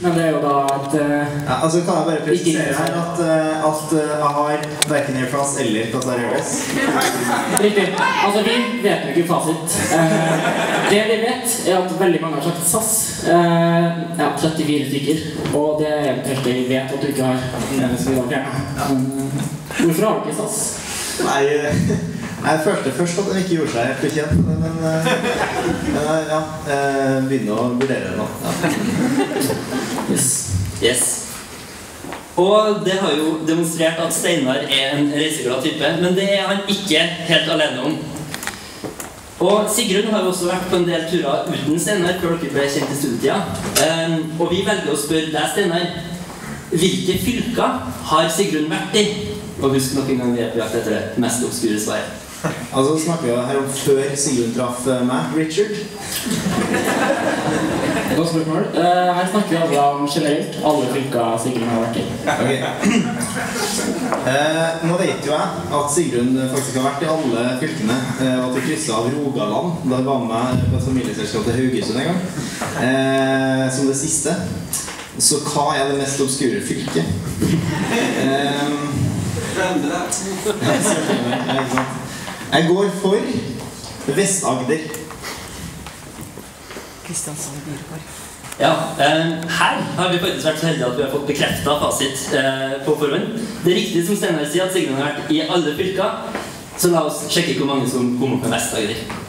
Men det er jo da at uh, Ja, altså kan jeg bare presisere her at, uh, at uh, jeg har verken plass, eller Qatar Airways. Riktig. Altså, vi vet jo ikke fasit. Eh, det vi vet, er at veldig mange har sagt SAS. Eh, ja, 34 stykker. Og det er det første vi vet at du ikke har. eh, eh, hvorfor har du ikke SAS? Nei, eh, jeg følte først at den ikke gjorde seg helt bekjent, men, eh, men eh, ja, eh, begynner å vurdere det nå. Ja. Yes. Yes. Og det har jo demonstrert at Steinar er en reiseglad type, men det er han ikke helt alene om. Og Sigrun har også vært på en del turer uten Steinar før dere ble kjent i studietida. Um, og vi velger å spørre deg, Steinar, hvilke fylker har Sigrun vært i? Og husk nok en gang vi er på jakt etter det mest obskure svaret. Altså snakker vi her om før Sigrun traff eh, meg, Richard. Godt spørsmål. Uh, her snakker vi altså om generelt alle fylka Sigrun har vært i. Ok. Uh, nå vet jo jeg at Sigrun faktisk har vært i alle fylkene. uh, og at vi kryssa av Rogaland. Da var hun med på et familieselskap til Haugesund en gang. uh, som det siste. Så hva er det mest obskure fylket? Uh, sant. Jeg går for Vest-Agder. Ja, eh, Her har vi faktisk vært så heldige at vi har fått bekrefta fasit eh, på forhånd. Det er riktig som Steinar sier, at Sigrun har vært i alle fylker. Så la oss sjekke hvor mange som kom opp med Vest-Agder.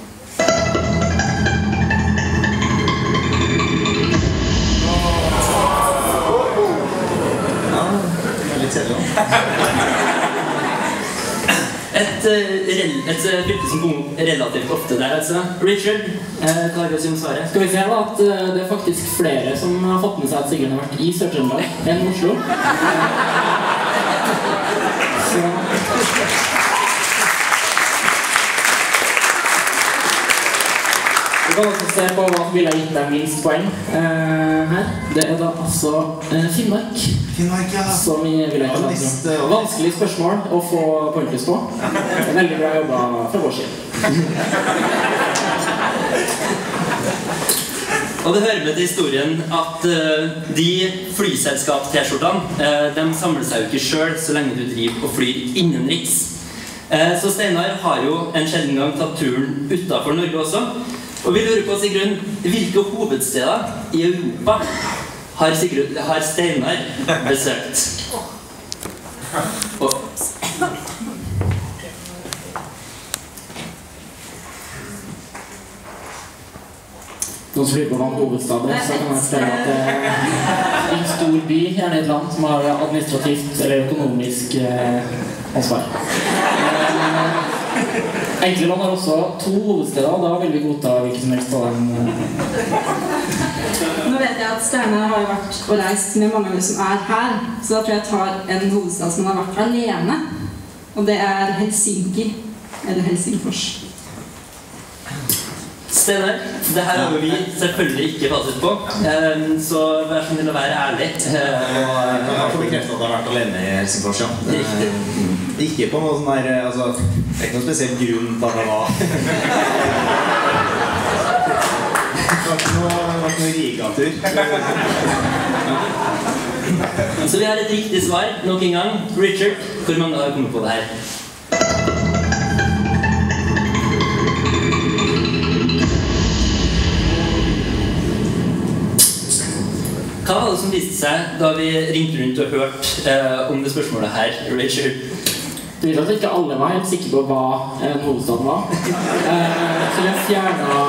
Et, eh, et eh, fylke som kom relativt ofte der, altså. Richard, eh, hva har du å si om svaret? Skal vi se da at eh, det er faktisk flere som har fått med seg at Sigrun har vært i Sør-Trøndelag enn Oslo. Så kan også se på hva som ville gitt deg minst poeng eh, her. Det er da altså eh, Finnmark. Finnmark, ja. Som vi ville Ja, gitt deg. Vanskelig spørsmål å få pointless på. Veldig bra jobba fra vår side. Og det hører med til historien at uh, de flyselskap-T-skjortene uh, de samler seg jo ikke sjøl så lenge du driver og flyr innenriks. Eh, så Steinar har jo en sjelden gang tatt turen utafor Norge også. Og vi lurer på, Sigrun, hvilke hovedsteder i Europa har, Sigrun, har Steinar besøkt? Og Nå som lurer på hva hovedstaden er, så kan jeg spørre at det er en stor by, gjerne et land, som har administrativt eller økonomisk eh, ansvar. Eh, Enkle land har også to hovedsteder, og da vil vi godta hvilken som helst av dem. Nå vet jeg at Steinar har vært og reist med mange av de som er her, så da tror jeg jeg tar en hovedstad som har vært alene. Og det er Helsinki. Eller Helsingfors. Steinar, det her har vi selvfølgelig ikke fasit på, eh, så vær så snill å være ærlig. Og Jeg har ikke bekreftet at jeg har vært alene i Helsingfors, ja. Riktig. Eh, Ikke på noe sånn der altså, Det er ikke noen spesiell grunn til at jeg var Det var ikke noe, noe Riga-tur. Så vi har et riktig svar nok en gang. Richard, hvor mange har kommet på det her? Hva var det som viste seg da vi ringte rundt og hørte eh, om det spørsmålet her, Richard? Det viser at ikke alle var helt sikre på hva en hovedstad var. Eh, så har fjerna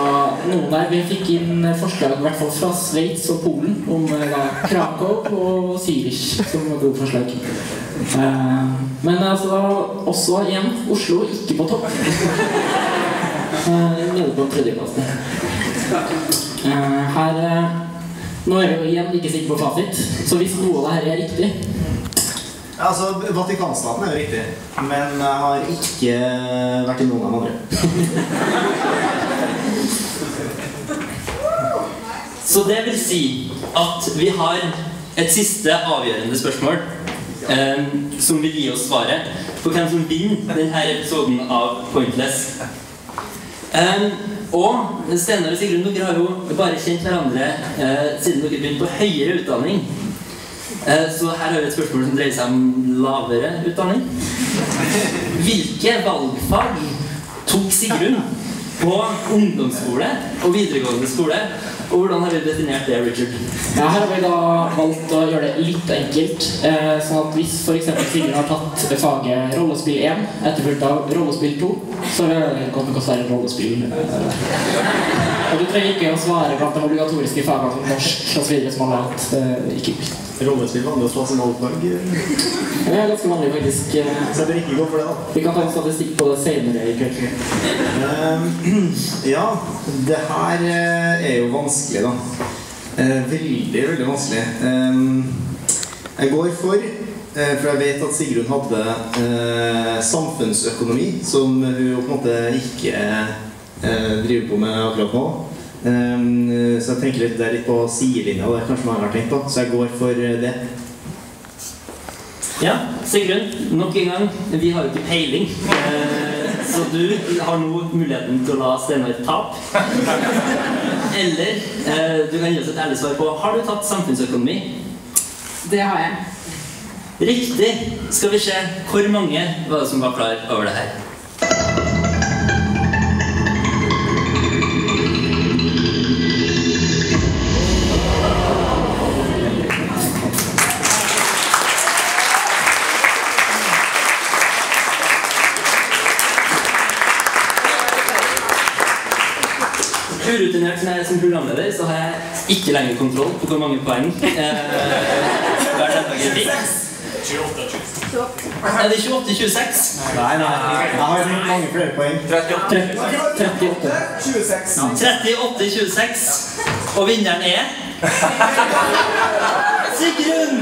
noen der. Vi fikk inn forslag i hvert fall fra Sveits og Polen om eh, Krakow og Zürich som var gode forslag. Eh, men altså også igjen Oslo ikke på topp. Eh, nede på tredjeplass. Eh, her eh, Nå er vi jo igjen ikke sikre på fasit, så hvis noe av det her er riktig Altså, Vatikanstaten er jo riktig, men jeg har ikke vært i noen av de andre. Så det vil si at vi har et siste avgjørende spørsmål eh, som vil gi oss svaret på hvem som vinner denne episoden av Pointless. Eh, Og Steinar og Sigrun, dere har jo bare kjent hverandre eh, siden dere begynte på høyere utdanning. Eh, så her har vi et spørsmål som dreier seg om lavere utdanning. Hvilke valgfag tok Sigrun på ungdomsskole og videregående skole? Og hvordan har vi definert det, Richard? Ja, her har vi da valgt å gjøre det litt enkelt. Eh, sånn at hvis f.eks. Sigrun har tatt faget rollespill 1 etterfulgt av rollespill 2, så vil det godt være rollespill. Eh, og du trenger ikke å svare blant de obligatoriske fagene som norsk osv. som alle har vært er ikke. Rollespill vanlig å slå som valgfag. Det er ganske vanlig, faktisk. Eh, Så bør ikke gå for det, da. Vi kan ta en statistikk på det senere i kveld. Uh, ja, det her eh, er jo vanskelig, da. Uh, Veldig, veldig vanskelig. Uh, Jeg går for eh, For jeg vet at Sigrun hadde eh, samfunnsøkonomi, som hun på en måte ikke eh, driver på med akkurat nå. Ehm, Så jeg tenker litt, det er litt på sidelinja, det er kanskje man har tenkt på. Så jeg går for eh, det. Ja, Sigrun, nok en gang. Vi har jo ikke peiling. Eh, så du har nå muligheten til å la Steinar tape. Eller eh, du kan gi oss et ærlig svar på Har du tatt samfunnsøkonomi? Det har jeg. Riktig. Skal vi se hvor mange var det som var klar over det her? Urutinert som jeg er som programleder, så har jeg ikke lenger kontroll på hvor mange poeng eh, hver deltaker fikk. Er det 28-26? Nei, nei. Jeg har mange flere poeng. 38. 38-26. Og vinneren er Sigrun!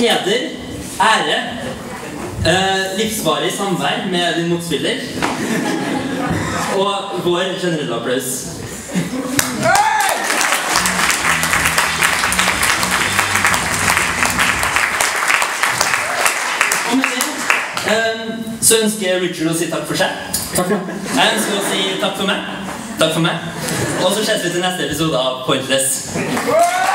Heder, ære, eh, livsvarig samvær med din motspiller og vår generelle applaus. Og med det eh, så ønsker Richard å si takk for seg. Takk for meg. Jeg ønsker å si takk for meg. Takk for meg. Og så ses vi til neste episode av Pointless.